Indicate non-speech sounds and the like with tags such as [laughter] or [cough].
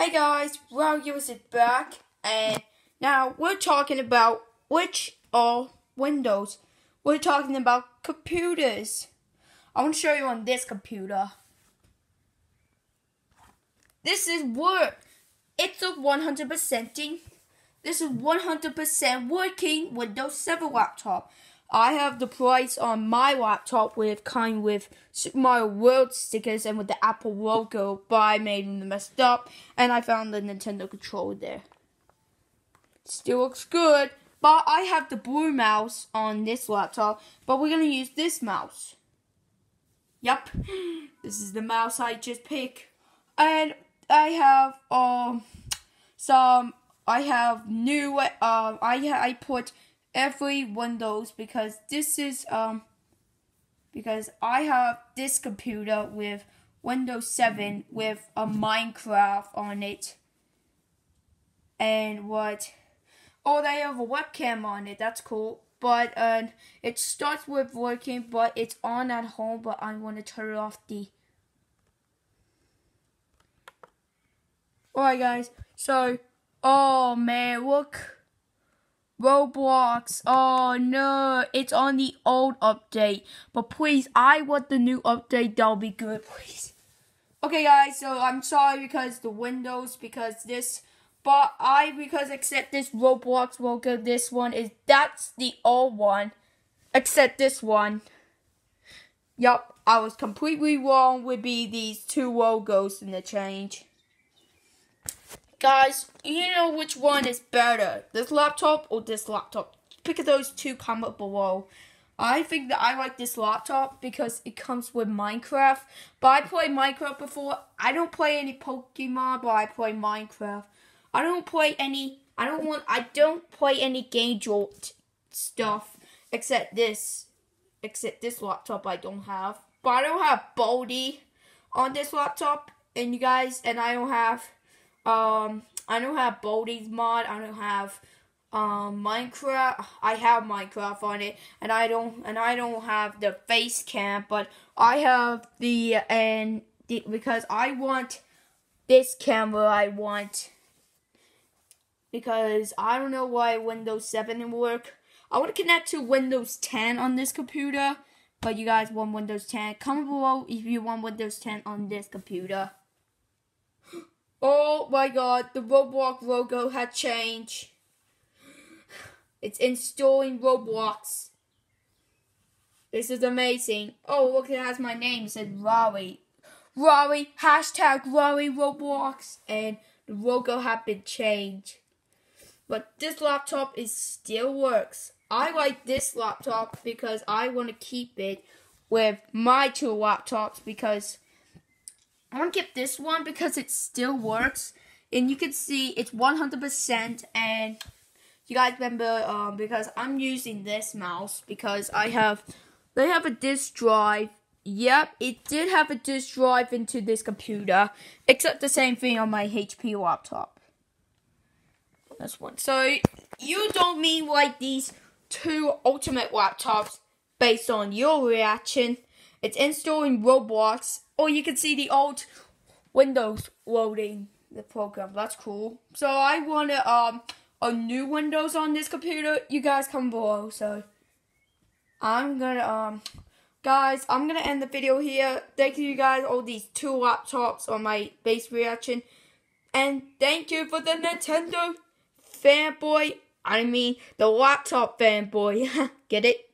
Hey guys, Well, is back, and now we're talking about which are Windows. We're talking about computers. I want to show you on this computer. This is work. It's a 100%ing. This is 100% working Windows 7 laptop. I have the price on my laptop with kind with Super Mario World stickers and with the Apple logo, but I made them messed up, and I found the Nintendo controller there. Still looks good, but I have the blue mouse on this laptop, but we're gonna use this mouse. Yep, [gasps] this is the mouse I just picked, and I have um some. I have new. Um, I I put every Windows because this is um because I have this computer with Windows 7 with a Minecraft on it. And what oh they have a webcam on it, that's cool. But uh, it starts with working but it's on at home but I want to turn off the Alright guys, so oh man look Roblox. Oh no, it's on the old update. But please, I want the new update. That'll be good, please. Okay, guys. So I'm sorry because the Windows because this, but I because except this Roblox logo. This one is that's the old one, except this one. Yup, I was completely wrong. Would be these two logos in the change. Guys, you know which one is better, this laptop or this laptop? Pick those two, comment below. I think that I like this laptop because it comes with Minecraft. But I played Minecraft before. I don't play any Pokemon, but I play Minecraft. I don't play any. I don't want. I don't play any Game Jolt stuff except this. Except this laptop, I don't have. But I don't have Baldi on this laptop, and you guys, and I don't have um, I don't have Baldi's mod. I don't have um Minecraft. I have Minecraft on it, and I don't and I don't have the face cam, but I have the and the, because I want this camera. I want because I don't know why Windows 7 didn't work. I want to connect to Windows 10 on this computer, but you guys want Windows 10. Comment below if you want Windows 10 on this computer. Oh my god, the Roblox logo had changed. It's installing Roblox. This is amazing. Oh, look, it has my name. It said Rory. Rory, hashtag Rory Roblox. And the logo had been changed. But this laptop is still works. I like this laptop because I want to keep it with my two laptops because I want to get this one because it still works. And you can see it's 100% and you guys remember um, because I'm using this mouse because I have, they have a disk drive. Yep, it did have a disk drive into this computer, except the same thing on my HP laptop. This one. So, you don't mean like these two ultimate laptops based on your reaction. It's installing Roblox or you can see the old Windows loading the program. That's cool. So I want um a new Windows on this computer. You guys come below. So I'm gonna um guys I'm gonna end the video here. Thank you guys all these two laptops on my base reaction. And thank you for the Nintendo fanboy. I mean the laptop fanboy. [laughs] Get it?